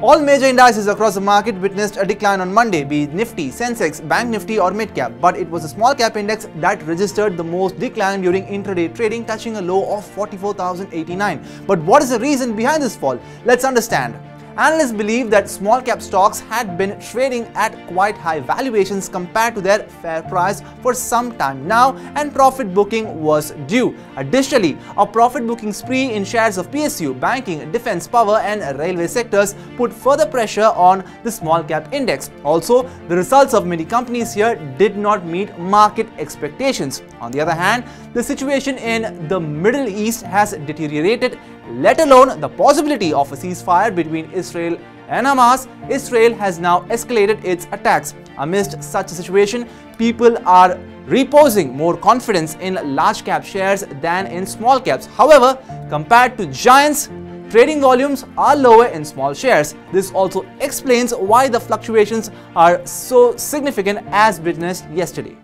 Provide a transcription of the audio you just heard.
All major indices across the market witnessed a decline on Monday, be it Nifty, Sensex, Bank Nifty or Midcap, but it was the small cap index that registered the most decline during intraday trading, touching a low of 44,089. But what is the reason behind this fall? Let's understand. Analysts believe that small cap stocks had been trading at quite high valuations compared to their fair price for some time now and profit booking was due. Additionally, a profit booking spree in shares of PSU, banking, defense, power and railway sectors put further pressure on the small cap index. Also, the results of many companies here did not meet market expectations. On the other hand, the situation in the Middle East has deteriorated let alone the possibility of a ceasefire between Israel and Hamas, Israel has now escalated its attacks. Amidst such a situation, people are reposing more confidence in large cap shares than in small caps. However, compared to giants, trading volumes are lower in small shares. This also explains why the fluctuations are so significant as witnessed yesterday.